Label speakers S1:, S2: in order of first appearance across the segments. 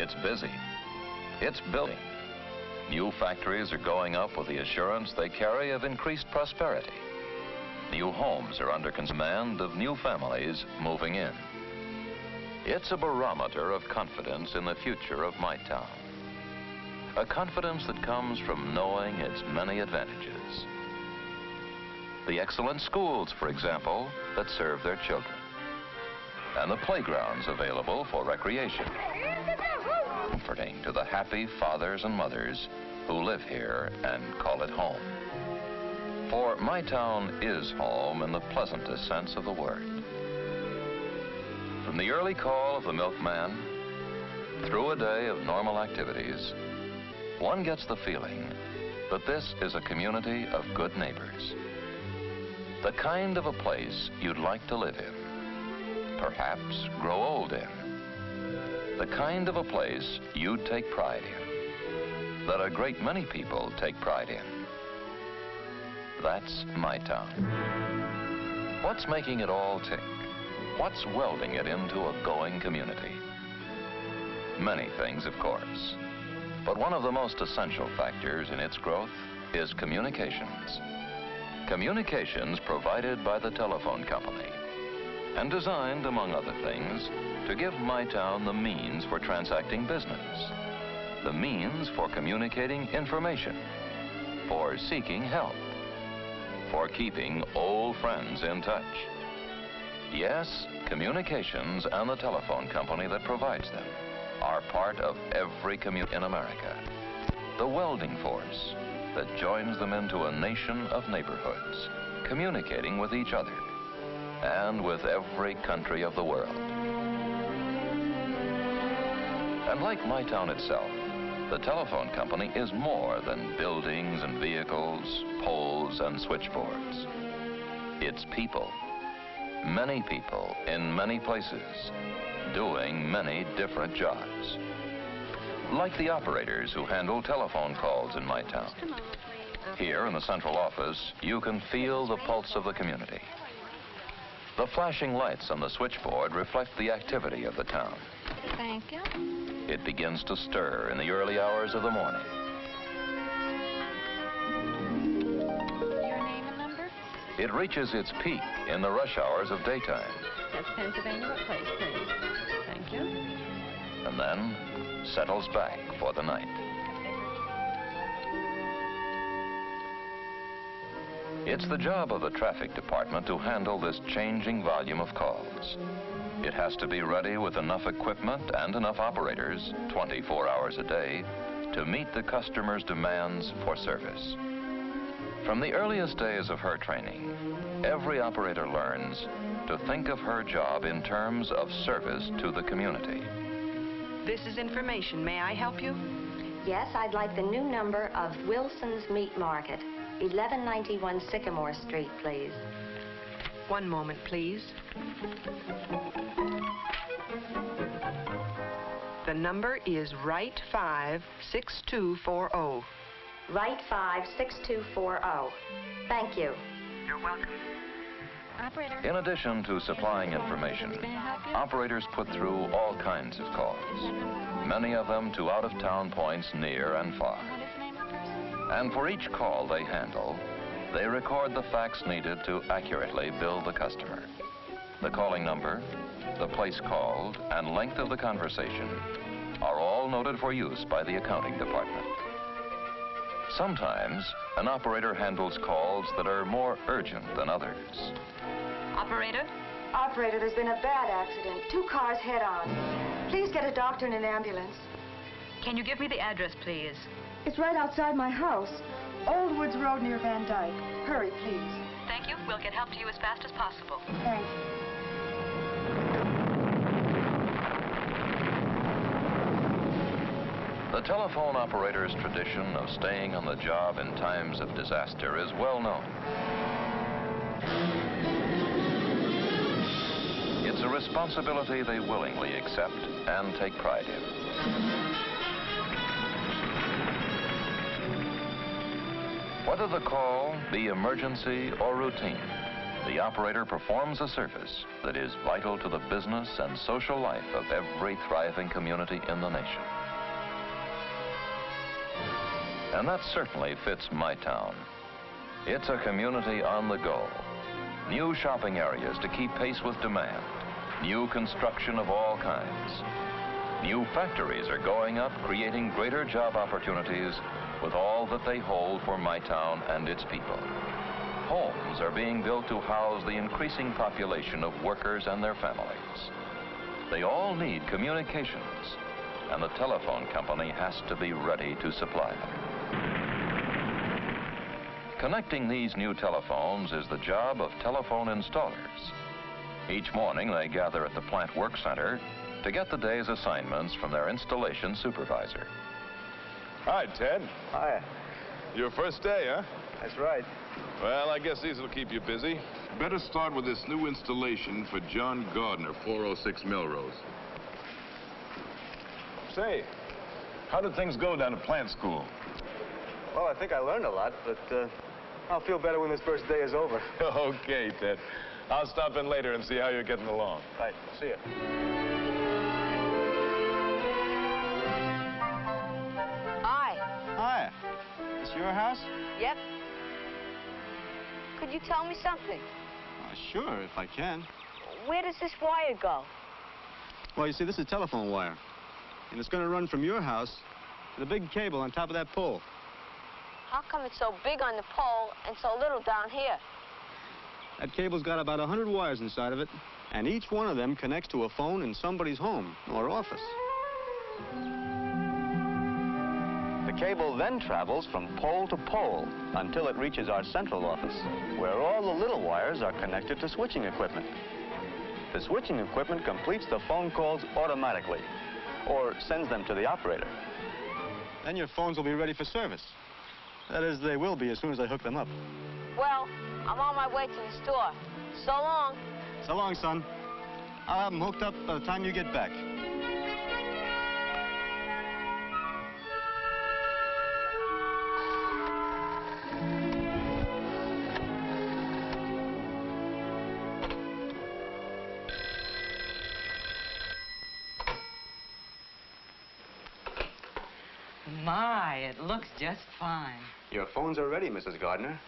S1: It's busy. It's building. New factories are going up with the assurance they carry of increased prosperity. New homes are under command of new families moving in. It's a barometer of confidence in the future of my town. A confidence that comes from knowing its many advantages. The excellent schools, for example, that serve their children. And the playgrounds available for recreation. Comforting to the happy fathers and mothers who live here and call it home. For my town is home in the pleasantest sense of the word. From the early call of the milkman through a day of normal activities, one gets the feeling that this is a community of good neighbors. The kind of a place you'd like to live in, perhaps grow old in. The kind of a place you'd take pride in, that a great many people take pride in. That's my town. What's making it all tick? What's welding it into a going community? Many things, of course. But one of the most essential factors in its growth is communications. Communications provided by the telephone company and designed, among other things, to give my town the means for transacting business, the means for communicating information, for seeking help, for keeping old friends in touch. Yes, communications and the telephone company that provides them are part of every community in America. The welding force that joins them into a nation of neighborhoods, communicating with each other and with every country of the world. And like my town itself, the telephone company is more than buildings and vehicles, poles and switchboards. It's people. Many people in many places doing many different jobs. Like the operators who handle telephone calls in my town. Here in the central office, you can feel the pulse of the community. The flashing lights on the switchboard reflect the activity of the town.
S2: Thank you.
S1: It begins to stir in the early hours of the morning.
S2: Your name and number?
S1: It reaches its peak in the rush hours of daytime.
S2: That's Pennsylvania. Place, please? Thank you.
S1: and then settles back for the night. It's the job of the traffic department to handle this changing volume of calls. It has to be ready with enough equipment and enough operators 24 hours a day to meet the customer's demands for service. From the earliest days of her training, every operator learns to think of her job in terms of service to the community.
S3: This is information. May I help you?
S4: Yes, I'd like the new number of Wilson's Meat Market, 1191 Sycamore Street, please.
S3: One moment, please. The number is right 56240.
S4: Right 56240. Thank you.
S3: You're welcome.
S2: Operator.
S1: In addition to supplying information,
S2: May I help you?
S1: operators put through all kinds of calls, many of them to out-of-town points near and far. And for each call they handle, they record the facts needed to accurately bill the customer. The calling number, the place called, and length of the conversation are all noted for use by the accounting department. Sometimes, an operator handles calls that are more urgent than others.
S2: Operator?
S5: Operator, there's been a bad accident. Two cars head on. Please get a doctor and an ambulance.
S2: Can you give me the address, please?
S5: It's right outside my house. Old Woods Road near Van Dyke. Hurry, please.
S2: Thank you. We'll get help to you as fast as possible.
S5: Thanks.
S1: The telephone operator's tradition of staying on the job in times of disaster is well known. It's a responsibility they willingly accept and take pride in. Whether the call be emergency or routine, the operator performs a service that is vital to the business and social life of every thriving community in the nation. And that certainly fits my town. It's a community on the go. New shopping areas to keep pace with demand. New construction of all kinds. New factories are going up, creating greater job opportunities with all that they hold for my town and its people. Homes are being built to house the increasing population of workers and their families. They all need communications, and the telephone company has to be ready to supply them. Connecting these new telephones is the job of telephone installers. Each morning they gather at the plant work center to get the day's assignments from their installation supervisor.
S6: Hi, Ted.
S7: Hi.
S6: Your first day, huh?
S7: That's right.
S6: Well, I guess these will keep you busy. Better start with this new installation for John Gardner, 406 Melrose. Say, how did things go down at plant school?
S7: Well, I think I learned a lot, but uh, I'll feel better when this first day is over.
S6: okay, Ted. I'll stop in later and see how you're getting along.
S7: Right. See ya. Your house?
S8: Yep. Could you tell me something?
S7: Uh, sure, if I can.
S8: Where does this wire go?
S7: Well, you see, this is telephone wire. And it's going to run from your house to the big cable on top of that pole.
S8: How come it's so big on the pole and so little down here?
S7: That cable's got about a 100 wires inside of it, and each one of them connects to a phone in somebody's home or office. The cable then travels from pole to pole until it reaches our central office, where all the little wires are connected to switching equipment. The switching equipment completes the phone calls automatically, or sends them to the operator. Then your phones will be ready for service. That is, they will be as soon as I hook them up.
S8: Well, I'm on my way to the store. So long.
S7: So long, son. I'll have them hooked up by the time you get back.
S2: Just fine.
S7: Your phones are ready, Mrs. Gardner.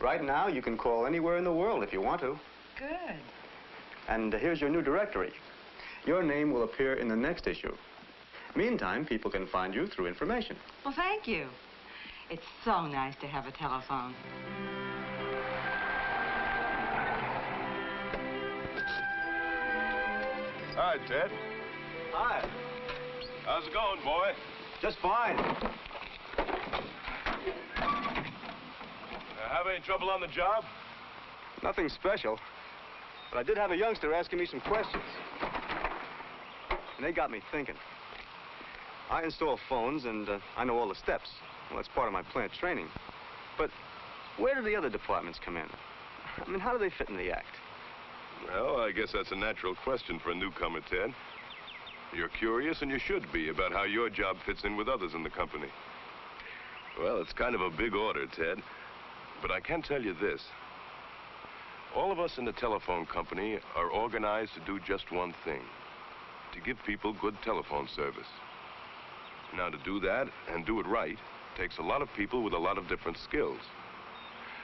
S7: Right now, you can call anywhere in the world if you want to.
S2: Good.
S7: And uh, here's your new directory. Your name will appear in the next issue. Meantime, people can find you through information.
S2: Well, thank you. It's so nice to have a telephone.
S6: Hi, Ted.
S7: Hi.
S6: How's it going, boy?
S7: Just fine.
S6: Have any trouble on the job?
S7: Nothing special. But I did have a youngster asking me some questions. And they got me thinking. I install phones, and uh, I know all the steps. Well, that's part of my plant training. But where do the other departments come in? I mean, how do they fit in the act?
S6: Well, I guess that's a natural question for a newcomer, Ted. You're curious, and you should be, about how your job fits in with others in the company. Well, it's kind of a big order, Ted. But I can tell you this. All of us in the telephone company are organized to do just one thing. To give people good telephone service. Now, to do that, and do it right, takes a lot of people with a lot of different skills.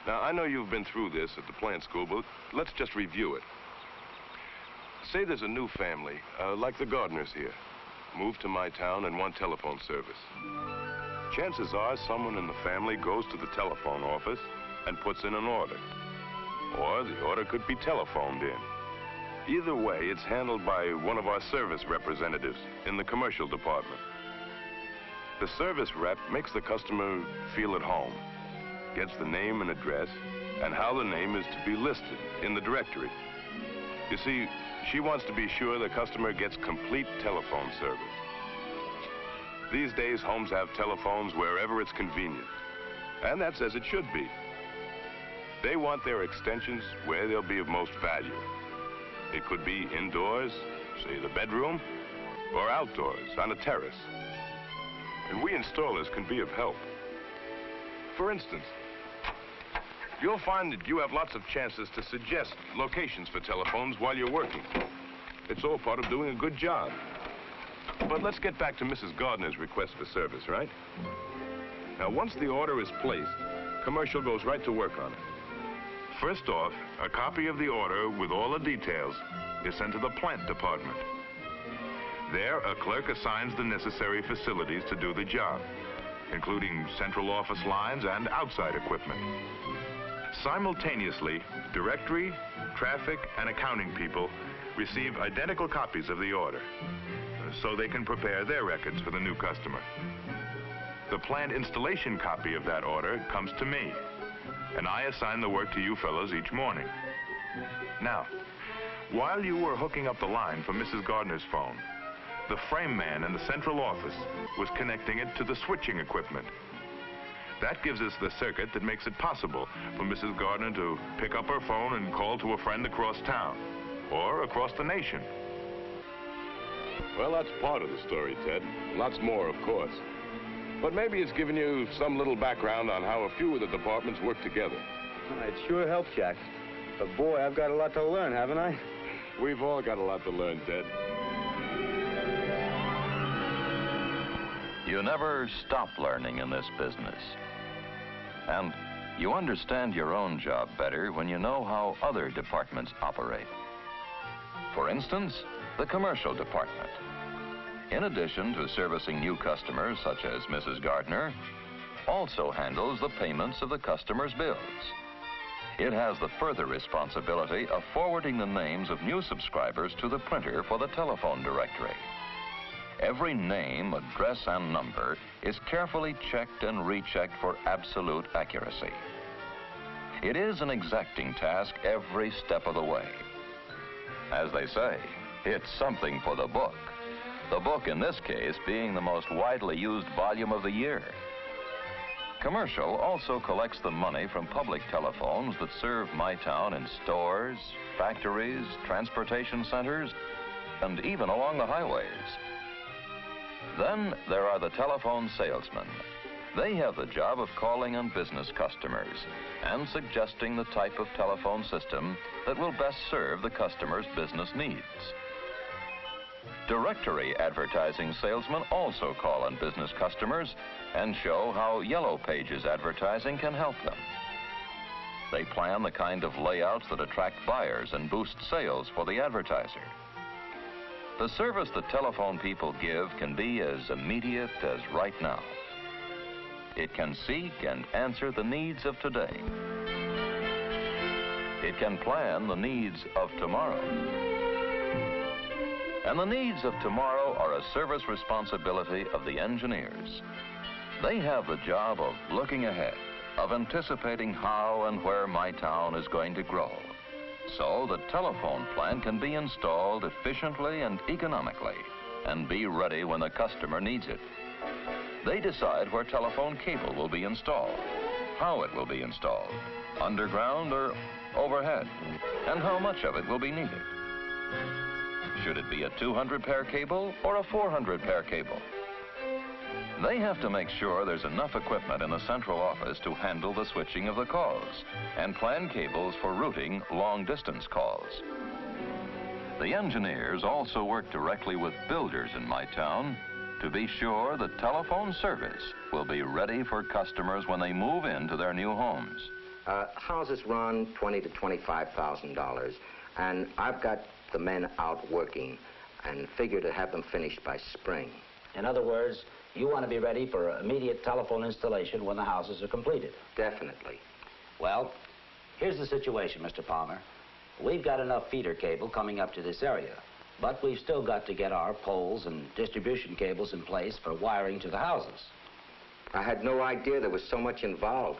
S6: Now, I know you've been through this at the plant school, but let's just review it. Say there's a new family, uh, like the Gardners here, moved to my town and want telephone service. Chances are someone in the family goes to the telephone office and puts in an order. Or the order could be telephoned in. Either way, it's handled by one of our service representatives in the commercial department. The service rep makes the customer feel at home, gets the name and address, and how the name is to be listed in the directory. You see, she wants to be sure the customer gets complete telephone service. These days, homes have telephones wherever it's convenient. And that's as it should be. They want their extensions where they'll be of most value. It could be indoors, say the bedroom, or outdoors on a terrace. And we installers can be of help. For instance, You'll find that you have lots of chances to suggest locations for telephones while you're working. It's all part of doing a good job. But let's get back to Mrs. Gardner's request for service, right? Now, once the order is placed, commercial goes right to work on it. First off, a copy of the order with all the details is sent to the plant department. There, a clerk assigns the necessary facilities to do the job, including central office lines and outside equipment. Simultaneously, directory, traffic, and accounting people receive identical copies of the order, so they can prepare their records for the new customer. The plant installation copy of that order comes to me, and I assign the work to you fellows each morning. Now, while you were hooking up the line for Mrs. Gardner's phone, the frame man in the central office was connecting it to the switching equipment. That gives us the circuit that makes it possible for Mrs. Gardner to pick up her phone and call to a friend across town or across the nation. Well, that's part of the story, Ted. Lots more, of course. But maybe it's given you some little background on how a few of the departments work together.
S7: It sure helps, Jack. But boy, I've got a lot to learn, haven't I?
S6: We've all got a lot to learn, Ted.
S1: You never stop learning in this business. And you understand your own job better when you know how other departments operate. For instance, the commercial department. In addition to servicing new customers such as Mrs. Gardner, also handles the payments of the customer's bills. It has the further responsibility of forwarding the names of new subscribers to the printer for the telephone directory. Every name, address, and number is carefully checked and rechecked for absolute accuracy. It is an exacting task every step of the way. As they say, it's something for the book. The book, in this case, being the most widely used volume of the year. Commercial also collects the money from public telephones that serve my town in stores, factories, transportation centers, and even along the highways. Then there are the telephone salesmen. They have the job of calling on business customers and suggesting the type of telephone system that will best serve the customer's business needs. Directory advertising salesmen also call on business customers and show how Yellow Pages advertising can help them. They plan the kind of layouts that attract buyers and boost sales for the advertiser. The service the telephone people give can be as immediate as right now. It can seek and answer the needs of today. It can plan the needs of tomorrow. And the needs of tomorrow are a service responsibility of the engineers. They have the job of looking ahead, of anticipating how and where my town is going to grow. So the telephone plant can be installed efficiently and economically and be ready when the customer needs it. They decide where telephone cable will be installed, how it will be installed, underground or overhead, and how much of it will be needed. Should it be a 200 pair cable or a 400 pair cable? They have to make sure there's enough equipment in the central office to handle the switching of the calls and plan cables for routing long distance calls. The engineers also work directly with builders in my town to be sure the telephone service will be ready for customers when they move into their new homes.
S9: Uh, houses run twenty to twenty-five thousand dollars, and I've got the men out working, and figure to have them finished by spring.
S10: In other words, you want to be ready for immediate telephone installation when the houses are completed.
S9: Definitely.
S10: Well, here's the situation, Mr. Palmer. We've got enough feeder cable coming up to this area, but we've still got to get our poles and distribution cables in place for wiring to the houses.
S9: I had no idea there was so much involved.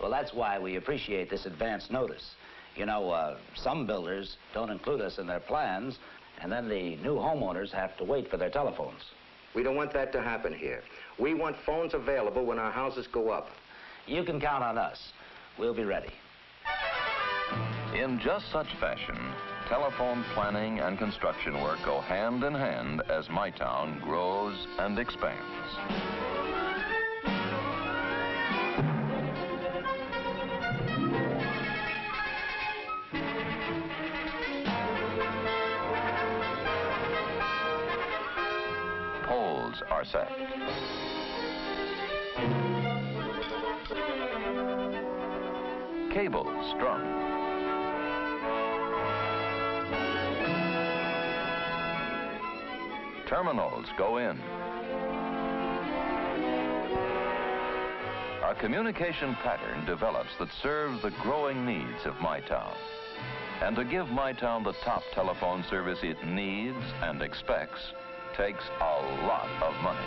S10: Well, that's why we appreciate this advance notice. You know, uh, some builders don't include us in their plans, and then the new homeowners have to wait for their telephones.
S9: We don't want that to happen here. We want phones available when our houses go up.
S10: You can count on us. We'll be ready.
S1: In just such fashion, telephone planning and construction work go hand in hand as my town grows and expands. Are set. Cables strung. Terminals go in. A communication pattern develops that serves the growing needs of my town. And to give my town the top telephone service it needs and expects takes a lot of money.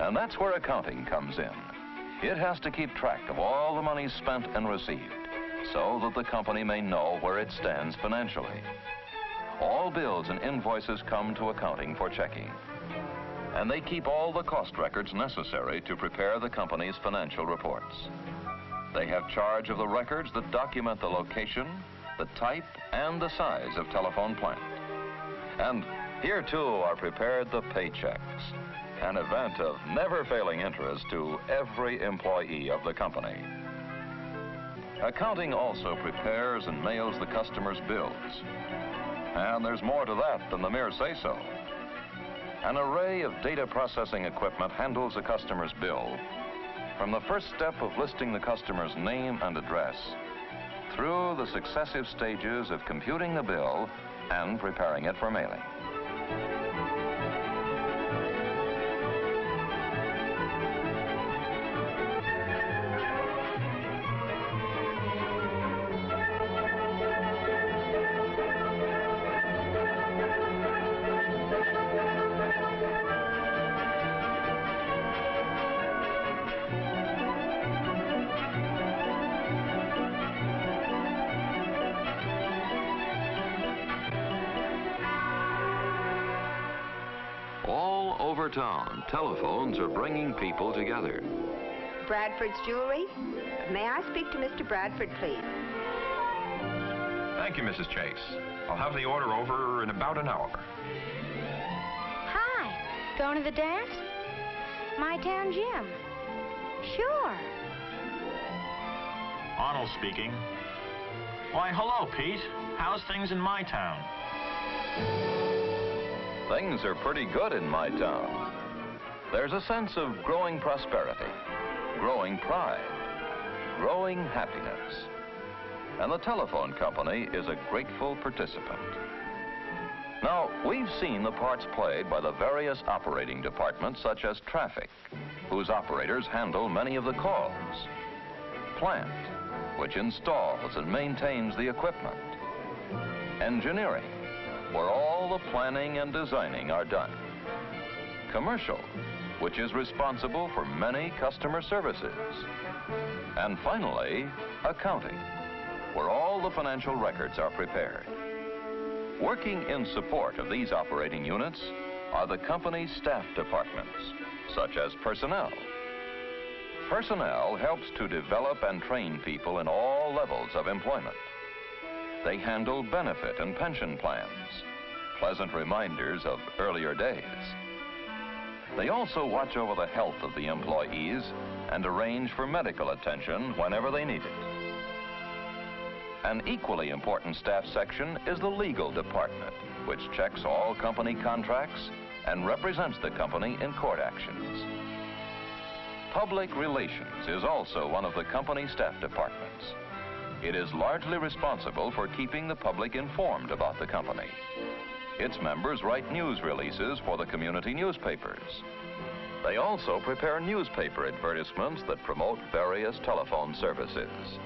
S1: And that's where accounting comes in. It has to keep track of all the money spent and received so that the company may know where it stands financially. All bills and invoices come to accounting for checking. And they keep all the cost records necessary to prepare the company's financial reports. They have charge of the records that document the location, the type, and the size of telephone plant. And here, too, are prepared the paychecks, an event of never-failing interest to every employee of the company. Accounting also prepares and mails the customer's bills. And there's more to that than the mere say-so. An array of data processing equipment handles a customer's bill from the first step of listing the customer's name and address through the successive stages of computing the bill and preparing it for mailing. All over town, telephones are bringing people together.
S11: Bradford's Jewelry? May I speak to Mr. Bradford, please?
S12: Thank you, Mrs. Chase. I'll have the order over in about an hour.
S13: Hi. Going to the dance? My town gym. Sure.
S14: Arnold speaking. Why, hello, Pete. How's things in my town?
S1: Things are pretty good in my town. There's a sense of growing prosperity, growing pride, growing happiness. And the telephone company is a grateful participant. Now, we've seen the parts played by the various operating departments, such as traffic, whose operators handle many of the calls. Plant, which installs and maintains the equipment. Engineering, where all the planning and designing are done. Commercial, which is responsible for many customer services. And finally, accounting, where all the financial records are prepared. Working in support of these operating units are the company's staff departments, such as personnel. Personnel helps to develop and train people in all levels of employment. They handle benefit and pension plans, pleasant reminders of earlier days. They also watch over the health of the employees and arrange for medical attention whenever they need it. An equally important staff section is the legal department, which checks all company contracts and represents the company in court actions. Public relations is also one of the company staff departments. It is largely responsible for keeping the public informed about the company. Its members write news releases for the community newspapers. They also prepare newspaper advertisements that promote various telephone services.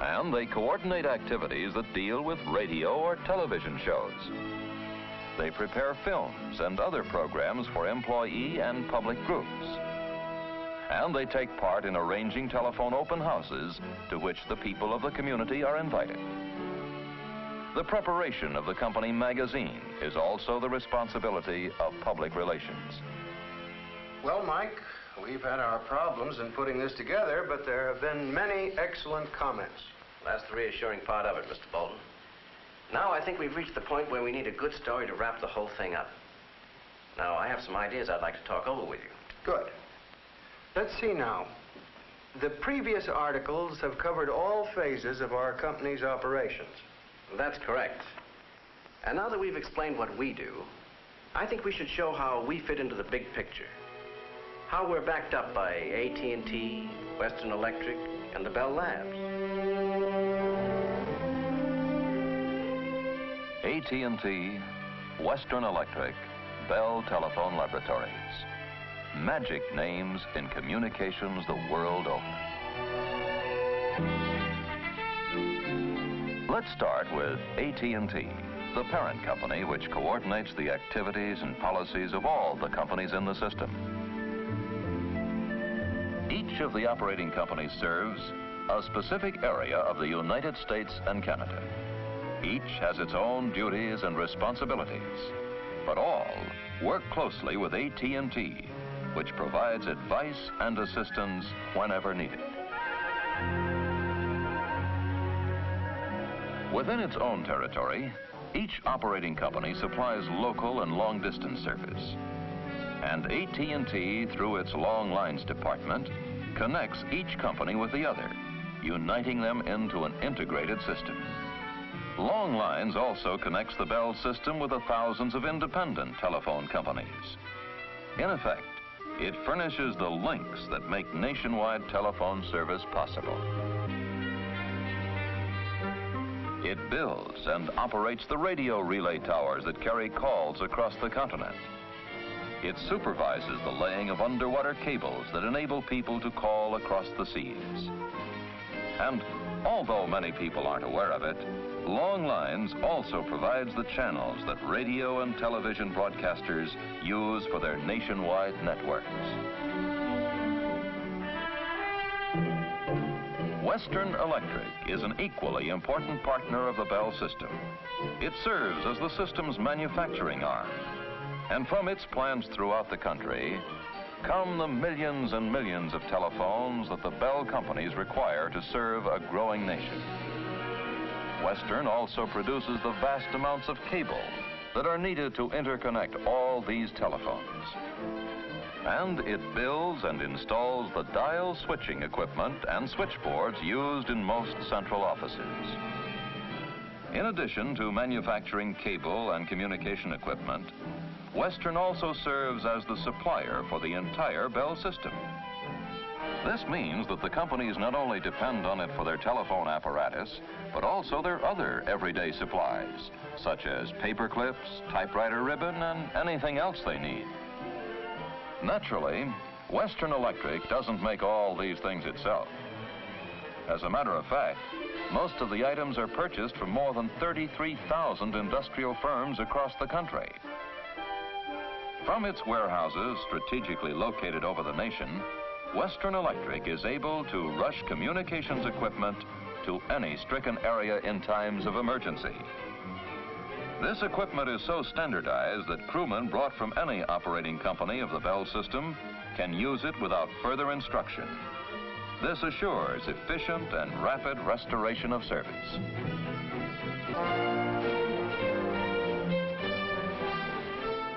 S1: And they coordinate activities that deal with radio or television shows. They prepare films and other programs for employee and public groups. And they take part in arranging telephone open houses to which the people of the community are invited. The preparation of the company magazine is also the responsibility of public relations.
S15: Well, Mike, we've had our problems in putting this together, but there have been many excellent comments.
S16: That's the reassuring part of it, Mr. Bolton. Now I think we've reached the point where we need a good story to wrap the whole thing up. Now, I have some ideas I'd like to talk over with you.
S15: Good. Let's see now. The previous articles have covered all phases of our company's operations.
S16: That's correct. And now that we've explained what we do, I think we should show how we fit into the big picture. How we're backed up by AT&T, Western Electric, and the Bell Labs.
S1: AT&T, Western Electric, Bell Telephone Laboratories. Magic names in communications the world over. Let's start with AT&T, the parent company which coordinates the activities and policies of all the companies in the system. Each of the operating companies serves a specific area of the United States and Canada. Each has its own duties and responsibilities, but all work closely with AT&T, which provides advice and assistance whenever needed. Within its own territory, each operating company supplies local and long-distance service. And AT&T, through its long lines department, connects each company with the other, uniting them into an integrated system. Long Lines also connects the Bell system with the thousands of independent telephone companies. In effect, it furnishes the links that make nationwide telephone service possible. It builds and operates the radio relay towers that carry calls across the continent. It supervises the laying of underwater cables that enable people to call across the seas. And although many people aren't aware of it, Long Lines also provides the channels that radio and television broadcasters use for their nationwide networks. Western Electric is an equally important partner of the Bell system. It serves as the system's manufacturing arm. And from its plants throughout the country, come the millions and millions of telephones that the Bell companies require to serve a growing nation. Western also produces the vast amounts of cable that are needed to interconnect all these telephones. And it builds and installs the dial switching equipment and switchboards used in most central offices. In addition to manufacturing cable and communication equipment, Western also serves as the supplier for the entire Bell system. This means that the companies not only depend on it for their telephone apparatus, but also their other everyday supplies, such as paper clips, typewriter ribbon, and anything else they need. Naturally, Western Electric doesn't make all these things itself. As a matter of fact, most of the items are purchased from more than 33,000 industrial firms across the country. From its warehouses strategically located over the nation, Western Electric is able to rush communications equipment to any stricken area in times of emergency. This equipment is so standardized that crewmen brought from any operating company of the Bell system can use it without further instruction. This assures efficient and rapid restoration of service.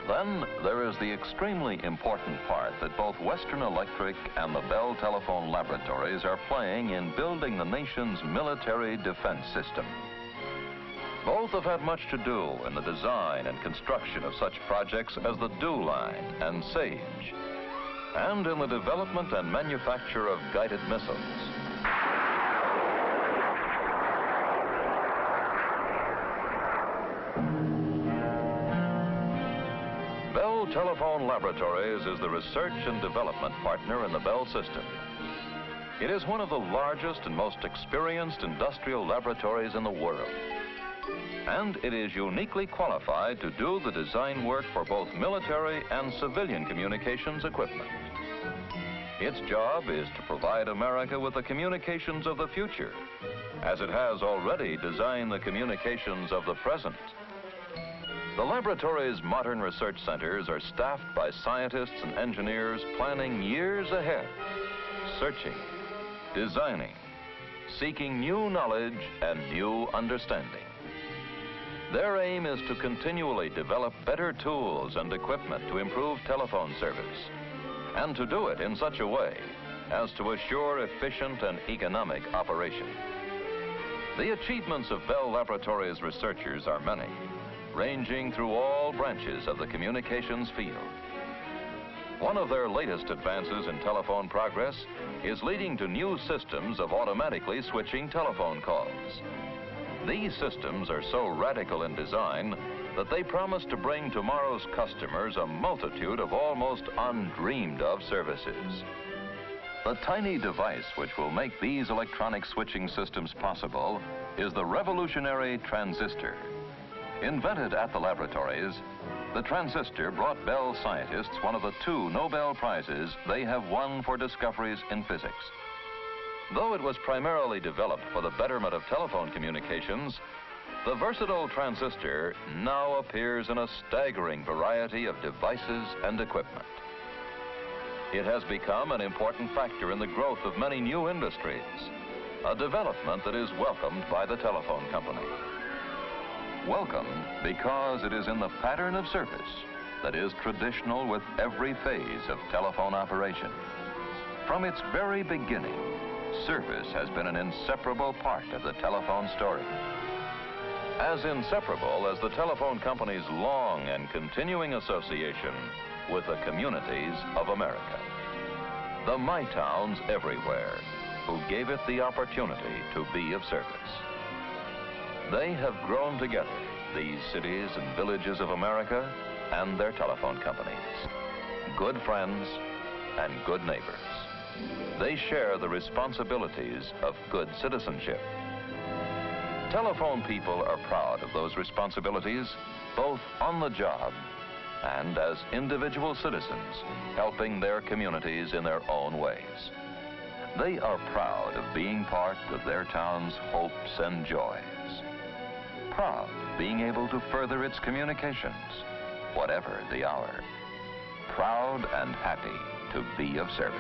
S1: Then there is the extremely important part that both Western Electric and the Bell Telephone Laboratories are playing in building the nation's military defense system. Both have had much to do in the design and construction of such projects as the DEW Line and SAGE, and in the development and manufacture of guided missiles. Telephone Laboratories is the research and development partner in the Bell system. It is one of the largest and most experienced industrial laboratories in the world. And it is uniquely qualified to do the design work for both military and civilian communications equipment. Its job is to provide America with the communications of the future, as it has already designed the communications of the present. The laboratory's modern research centers are staffed by scientists and engineers planning years ahead, searching, designing, seeking new knowledge and new understanding. Their aim is to continually develop better tools and equipment to improve telephone service, and to do it in such a way as to assure efficient and economic operation. The achievements of Bell Laboratories researchers are many, ranging through all branches of the communications field. One of their latest advances in telephone progress is leading to new systems of automatically switching telephone calls. These systems are so radical in design that they promise to bring tomorrow's customers a multitude of almost undreamed of services. The tiny device which will make these electronic switching systems possible is the revolutionary transistor. Invented at the laboratories, the transistor brought Bell scientists one of the two Nobel Prizes they have won for discoveries in physics. Though it was primarily developed for the betterment of telephone communications, the versatile transistor now appears in a staggering variety of devices and equipment. It has become an important factor in the growth of many new industries, a development that is welcomed by the telephone company. Welcome because it is in the pattern of service that is traditional with every phase of telephone operation. From its very beginning, service has been an inseparable part of the telephone story. As inseparable as the telephone company's long and continuing association with the communities of America. The My Towns everywhere who gave it the opportunity to be of service. They have grown together, these cities and villages of America and their telephone companies. Good friends and good neighbors. They share the responsibilities of good citizenship. Telephone people are proud of those responsibilities, both on the job and as individual citizens, helping their communities in their own ways. They are proud of being part of their town's hopes and joys. Proud being able to further its communications, whatever the hour. Proud and happy to be of service.